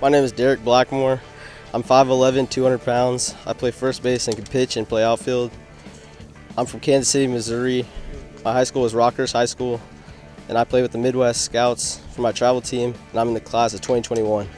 My name is Derek Blackmore. I'm 5'11", 200 pounds. I play first base and can pitch and play outfield. I'm from Kansas City, Missouri. My high school was Rockhurst High School, and I play with the Midwest Scouts for my travel team, and I'm in the class of 2021.